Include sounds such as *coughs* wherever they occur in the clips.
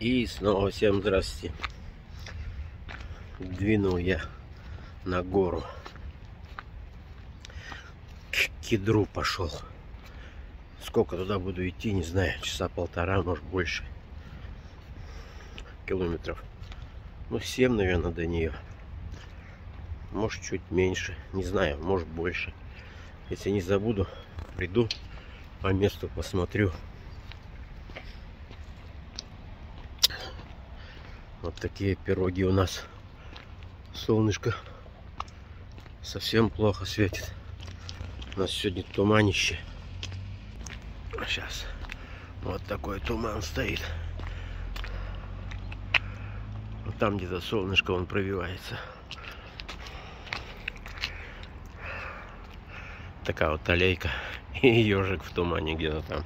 И снова всем здравствуйте. Двинул я на гору. К кедру пошел. Сколько туда буду идти, не знаю. Часа полтора, может больше. Километров. Ну, 7, наверное, до нее. Может, чуть меньше. Не знаю, может, больше. Если не забуду, приду по месту, посмотрю. Вот такие пироги у нас. Солнышко совсем плохо светит. У нас сегодня туманище. Сейчас вот такой туман стоит. Вот там где-то солнышко он пробивается. Такая вот аллейка. *laughs* И ежик в тумане где-то там.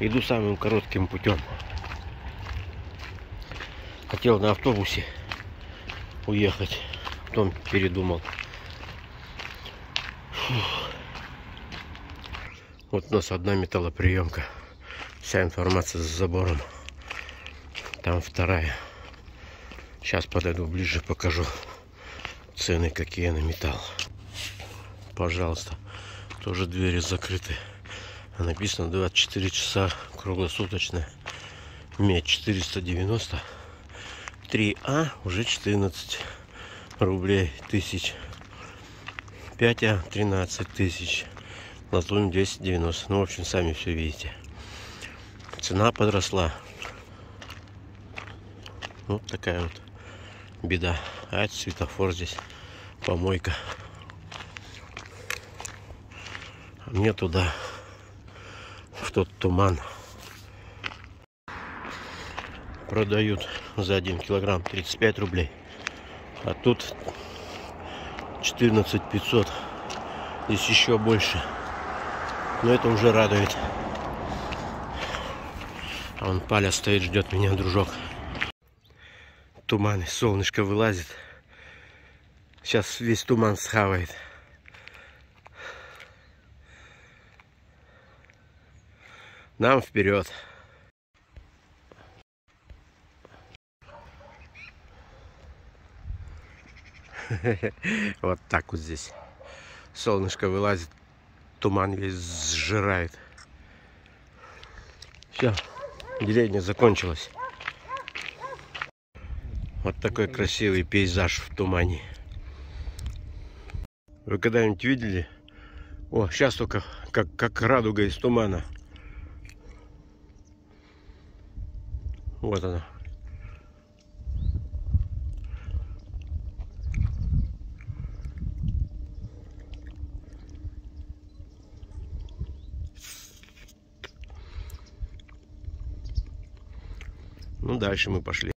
Иду самым коротким путем. Хотел на автобусе уехать, потом передумал. Фух. Вот у нас одна металлоприемка. Вся информация за забором. Там вторая. Сейчас подойду ближе, покажу цены какие на металл. Пожалуйста. Тоже двери закрыты. Написано 24 часа круглосуточно. Медь 490. 3А уже 14 рублей тысяч. 5А 13 тысяч. Латунь 290. Ну, в общем, сами все видите. Цена подросла. Вот такая вот беда. А это светофор здесь. Помойка. Мне туда в тот туман. Продают за 1 килограмм 35 рублей. А тут 14 500. Здесь еще больше. Но это уже радует. А он Паля стоит, ждет меня, дружок. Туман, солнышко вылазит. Сейчас весь туман схавает. Нам вперед. Вот так вот здесь. Солнышко вылазит, туман весь сжирает. Все, деревня закончилась. Вот такой красивый пейзаж в тумане. Вы когда-нибудь видели? О, сейчас только как, как радуга из тумана. Вот она. Ну, дальше мы пошли.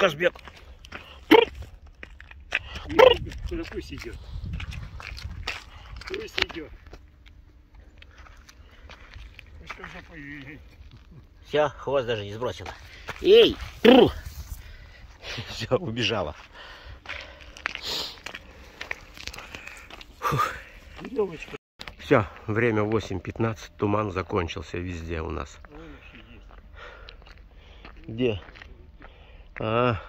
Казбек! Куда пусть идет. Пусть идет. Ну? Все, хвост даже не сбросила. Эй! Все, убежала. Все, время 8.15, туман закончился везде у нас. Где? А,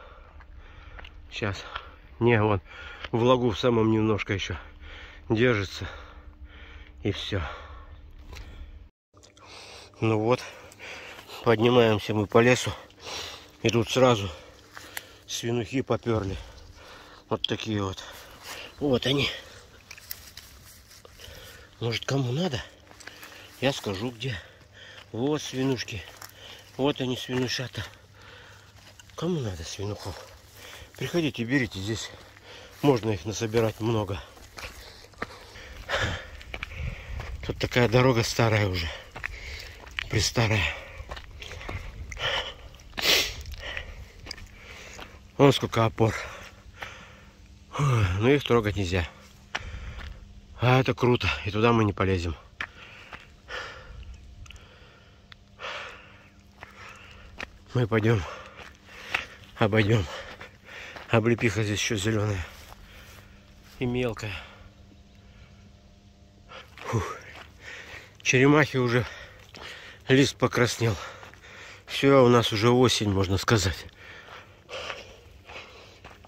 сейчас. Не, вон, в лагу в самом немножко еще держится. И все. Ну вот, поднимаемся мы по лесу. И тут сразу свинухи поперли. Вот такие вот. Вот они. Может, кому надо? Я скажу, где. Вот свинушки. Вот они, свинушата. Кому надо свинухов? Приходите, берите здесь. Можно их насобирать много. Тут такая дорога старая уже. Престарая. Вон сколько опор. Но их трогать нельзя. А это круто. И туда мы не полезем. Мы пойдем, обойдем. Облепиха здесь еще зеленая и мелкая. Фух. Черемахи уже лист покраснел. Все, у нас уже осень, можно сказать.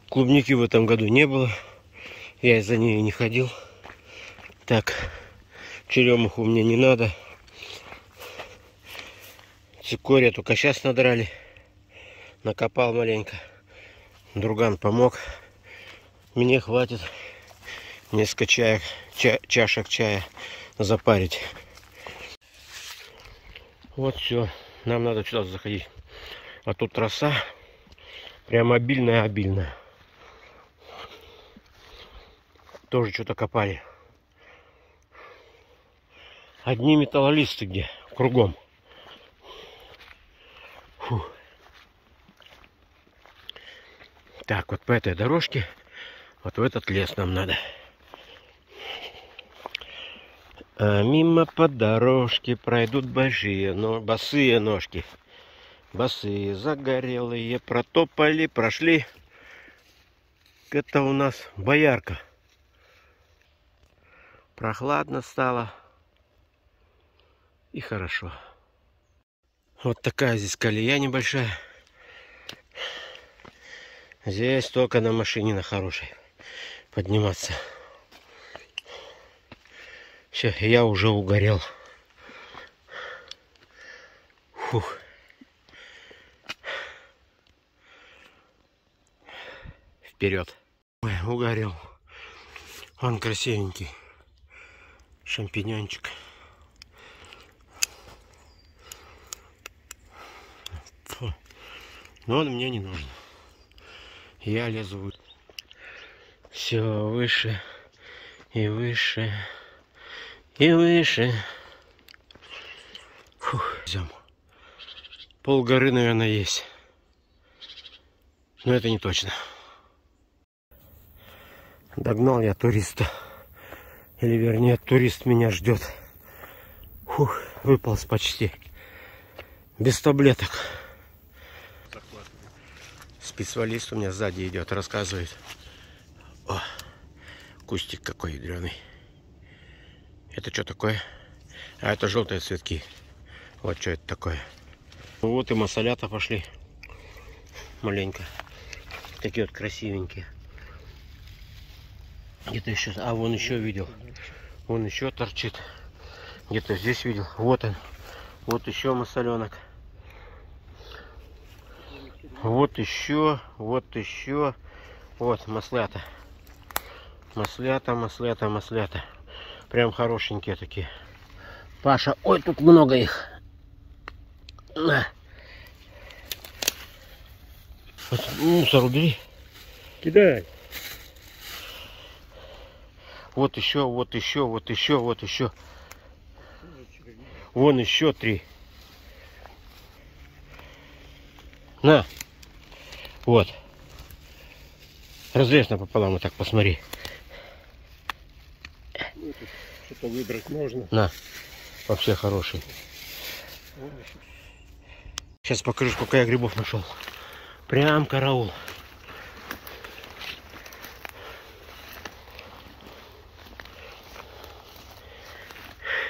Клубники в этом году не было. Я из-за нее не ходил. Так, черемуху мне не надо. Цикория только сейчас надрали. Накопал маленько. Друган помог. Мне хватит несколько чаек, ча чашек чая запарить. Вот все. Нам надо сюда заходить. А тут трасса прям обильная-обильная. Тоже что-то копали. Одни металлолисты где кругом. Так, вот по этой дорожке, вот в этот лес нам надо. А мимо по дорожке пройдут большие, но босые ножки. Босые, загорелые, протопали, прошли. Это у нас боярка. Прохладно стало. И хорошо. Вот такая здесь колея небольшая. Здесь только на машине на хорошей подниматься. Все, я уже угорел. Фух. Вперед. Ой, угорел. Он красивенький. Шампиньончик. Фу. Но он мне не нужен. Я лезу. Все выше и выше и выше. Пол горы, наверное, есть. Но это не точно. Догнал я туриста. Или вернее, турист меня ждет. Фух, выполз почти. Без таблеток. Специалист у меня сзади идет, рассказывает. О, кустик какой ядреный. Это что такое? А это желтые цветки. Вот что это такое. Ну вот и масолята пошли. Маленько. Такие вот красивенькие. Где-то еще. А, вон еще видел. Вон еще торчит. Где-то здесь видел. Вот он. Вот еще масоленок. Вот еще. Вот еще. Вот маслята. Маслята, маслята, маслята. Прям хорошенькие такие. Паша, ой, тут много их. На. Вот мусор убери. Кидай. Вот еще, вот еще, вот еще, вот еще. Вон еще три. На. Вот. Разрежь напополам, вот так посмотри. Что-то выбрать можно. На. Вообще хороший. Сейчас покажу, сколько я грибов нашел. Прям караул.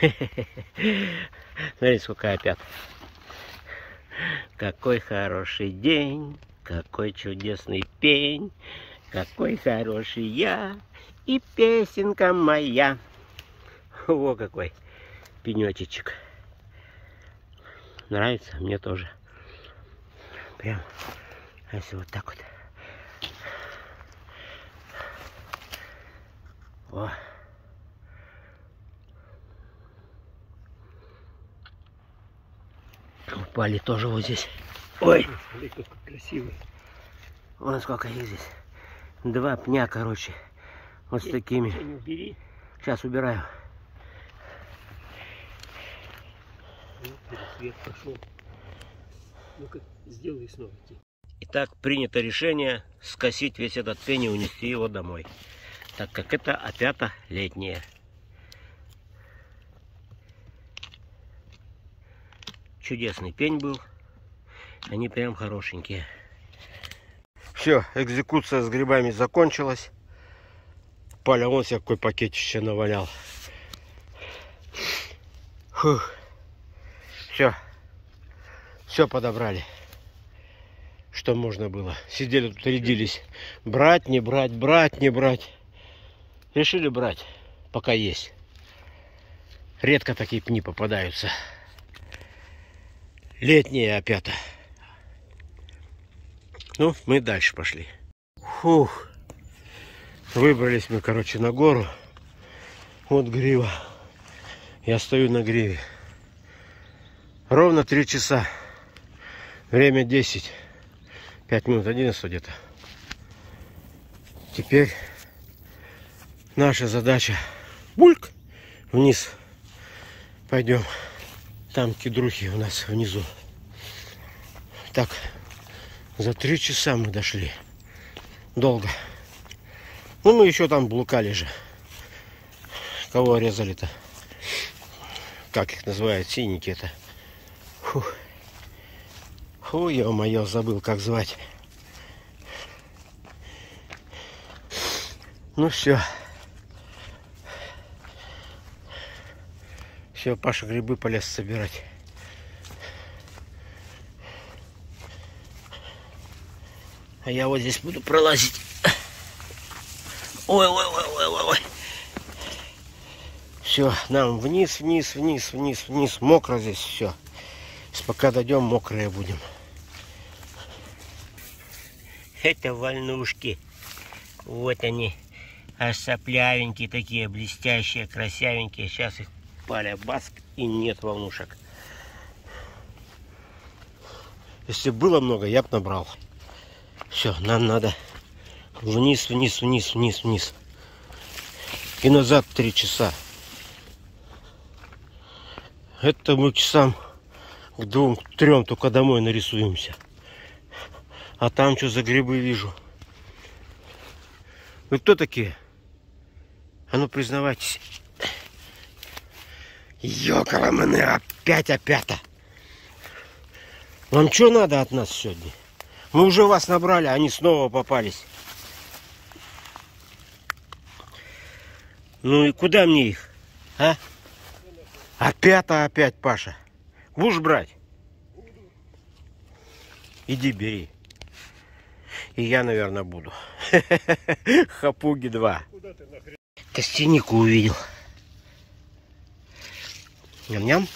*laughs* Смотри, сколько опять. Какой хороший день, какой чудесный пень, какой хороший я и песенка моя. Во какой пенечечек. Нравится? Мне тоже. Прям, а если вот так вот. О. Упали тоже вот здесь. Ой, Смотри, какой красивый. вон сколько их здесь. Два пня, короче. Вот с такими. Сейчас убираю. Вот, пересвет пошел. Ну-ка, сделай снова. Итак, принято решение скосить весь этот пень и унести его домой, так как это опята летняя. Чудесный пень был. Они прям хорошенькие. Все, экзекуция с грибами закончилась. Паля вон себе какой пакетище навалял. Фух. Все. Все подобрали. Что можно было. Сидели тут, рядились. Брать, не брать, брать, не брать. Решили брать, пока есть. Редко такие пни попадаются. Летние опята. Ну, мы дальше пошли. Фух. Выбрались мы, короче, на гору. Вот грива. Я стою на гриве. Ровно три часа. Время 10. 5 минут 11 где-то. Теперь наша задача бульк вниз. Пойдем. Там кедрухи у нас внизу. Так, за три часа мы дошли. Долго. Ну, мы еще там блукали же. Кого резали-то? Как их называют? Синики это. Фух. Фу, ё-моё, забыл, как звать. Ну все. Все, Паша грибы полез собирать. А я вот здесь буду пролазить. Ой, ой, ой, ой, ой, ой. Все, нам вниз, вниз, вниз, вниз, вниз. Мокро здесь все. Пока дойдем, мокрые будем. Это вольнушки. Вот они. Аж соплявенькие такие, блестящие, красивенькие. Сейчас их паля баск и нет волнушек. Если было много, я бы набрал. Все, нам надо вниз, вниз, вниз, вниз, вниз. И назад три часа. Это мы часам к двум, к трем только домой нарисуемся. А там что за грибы вижу? Вы кто такие? А ну признавайтесь. Ёкала мене, опять опята. Вам что надо от нас сегодня? Мы уже вас набрали, они снова попались. Ну и куда мне их? А? Опята опять, Паша. Будешь брать? Иди бери. И я, наверное, буду. *laughs* Хапуги 2. Костянику увидел. Ням-ням.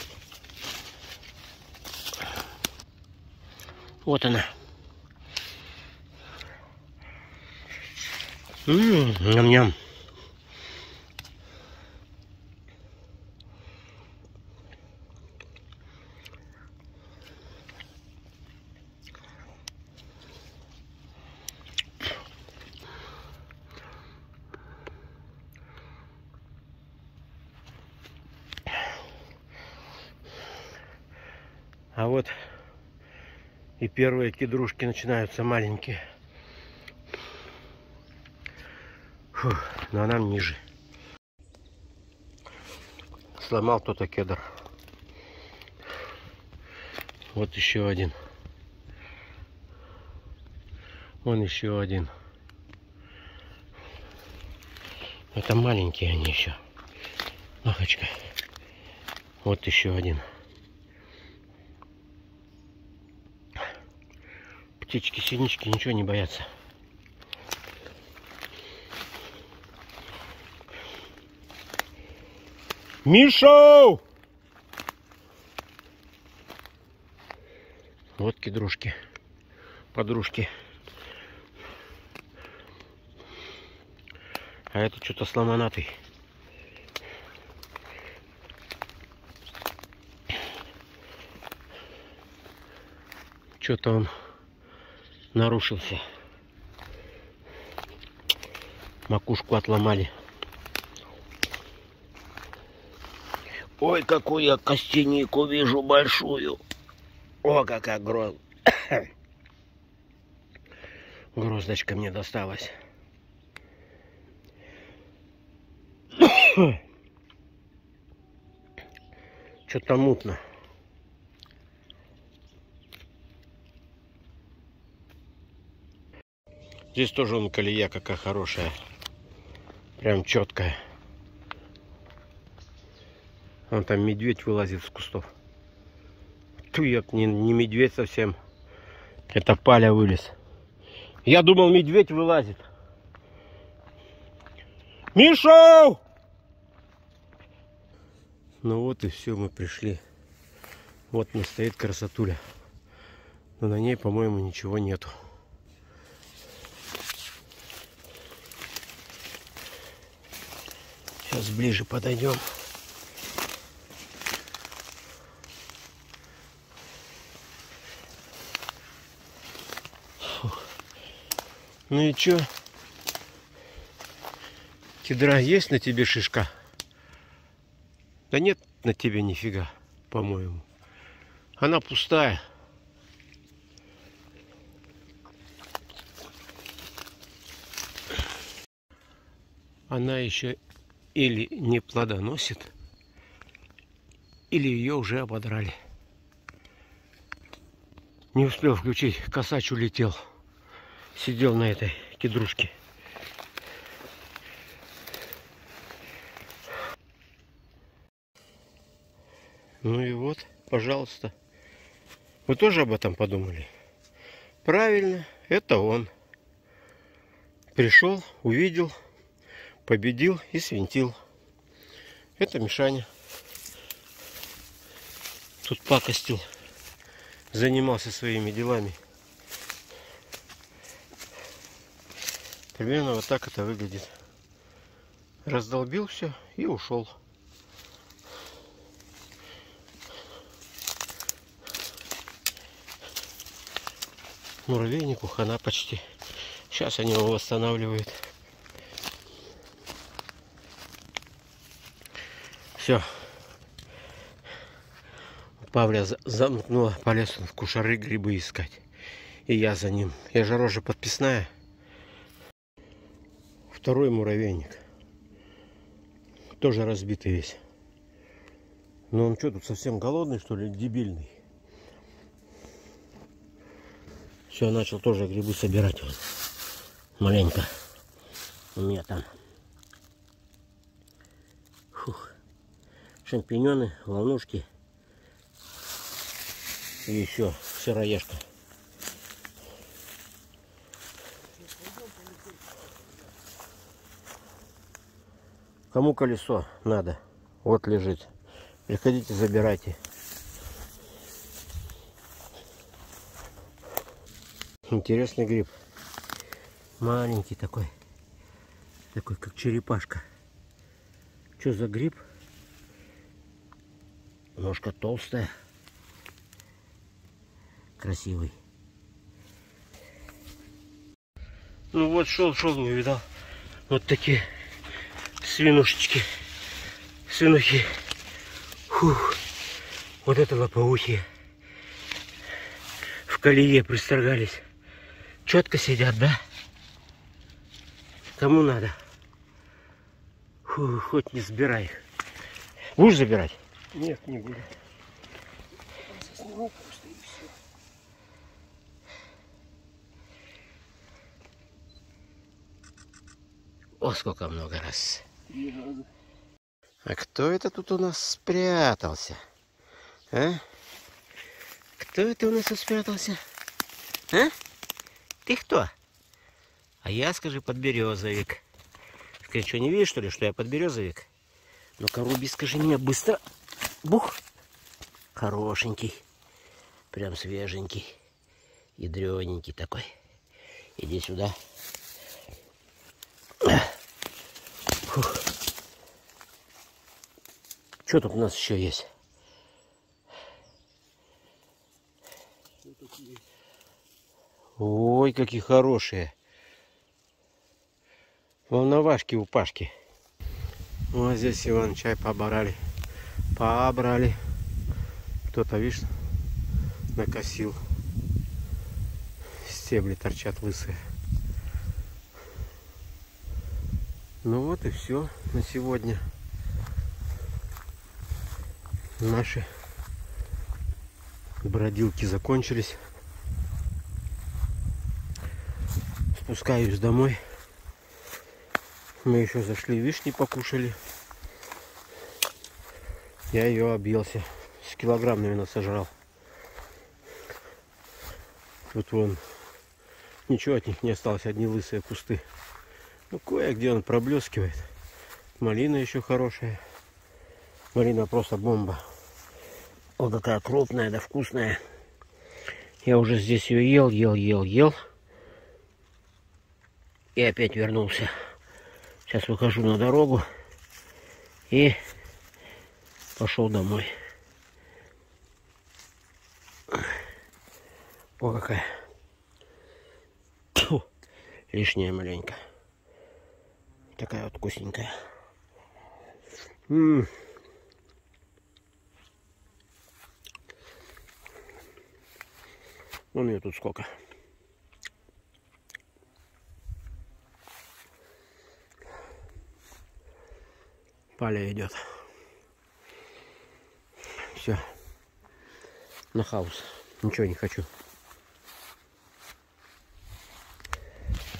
Вот она. Ням-ням. А вот и первые кедрушки начинаются маленькие. Фу, но она ниже. Сломал кто-то кедр. Вот еще один. Вон еще один. Это маленькие они еще. Махочка. Вот еще один. Птички, синички ничего не боятся. Миша! Вот кедрушки, подружки. А это что-то сломанатый. Что-то он нарушился. Макушку отломали. Ой, какую я костянику вижу большую. О, как огромная. *coughs* Гроздочка мне досталась. *coughs* Что-то мутно. Здесь тоже он колея какая хорошая. Прям четкая. Вон там медведь вылазит с кустов. Ту, ёп, не, не медведь совсем. Это паля вылез. Я думал, медведь вылазит. Миша! Ну вот и все, мы пришли. Вот не стоит красотуля. Но на ней, по-моему, ничего нету. Сейчас ближе подойдем. Ну и чё? Кедра есть на тебе шишка? Да нет на тебе нифига, по-моему. Она пустая. Она еще или не плодоносит, или ее уже ободрали. Не успел включить, косач улетел сидел на этой кедрушке. Ну и вот, пожалуйста. Вы тоже об этом подумали? Правильно, это он. Пришел, увидел, победил и свинтил. Это Мишаня. Тут пакостил, занимался своими делами. Примерно вот так это выглядит. Раздолбил все и ушел. Муравейнику хана почти. Сейчас они его восстанавливают. Все. Павля замкнула, полез в кушары грибы искать. И я за ним. Я же рожа подписная второй муравейник. Тоже разбитый весь. Но он что тут совсем голодный, что ли, дебильный? Все, начал тоже грибы собирать. Вот. Маленько. У меня там. Фух. Шампиньоны, волнушки. И еще сыроежка. Кому колесо надо? Вот лежит. Приходите, забирайте. Интересный гриб. Маленький такой. Такой, как черепашка. Что за гриб? Ножка толстая. Красивый. Ну вот шел, шел, не видал. Вот такие свинушечки, свинухи. Фух, вот это лопоухи. В колее пристрогались. Четко сидят, да? Кому надо? Фу, хоть не забирай их. Будешь забирать? Нет, не буду. О, сколько много раз. А кто это тут у нас спрятался? А? Кто это у нас спрятался? А? Ты кто? А я, скажи, подберезовик. Скажи, что не видишь, что ли, что я подберезовик? Ну-ка, Руби, скажи мне быстро. Бух. Хорошенький. Прям свеженький. Ядрененький такой. Иди сюда. Что тут у нас еще есть? Ой, какие хорошие. Волновашки у Пашки. Вот здесь Иван чай побрали. Побрали. Кто-то, видишь, накосил. Стебли торчат лысые. Ну вот и все на сегодня. Наши бродилки закончились. Спускаюсь домой. Мы еще зашли вишни покушали. Я ее объелся. С килограмм, наверное, сожрал. Тут вон ничего от них не осталось, одни лысые кусты. Ну, кое-где он проблескивает. Малина еще хорошая. Малина просто бомба. Вот какая крупная, да вкусная. Я уже здесь ее ел, ел, ел, ел. И опять вернулся. Сейчас выхожу на дорогу. И пошел домой. О, какая. Лишняя маленько. Такая вот вкусненькая. М -м. Вон ее тут сколько. Паля идет. Все. На хаус. Ничего не хочу.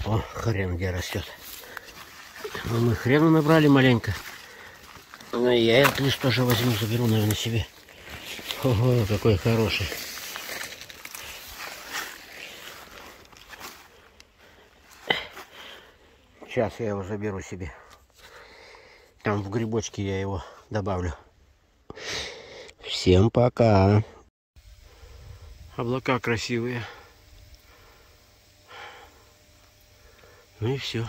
О, хрен где растет. Ну, мы хрену набрали маленько. Ну, я этот лист тоже возьму, заберу, наверное, себе. Ого, какой хороший. Сейчас я его заберу себе. Там в грибочке я его добавлю. Всем пока. Облака красивые. Ну и все.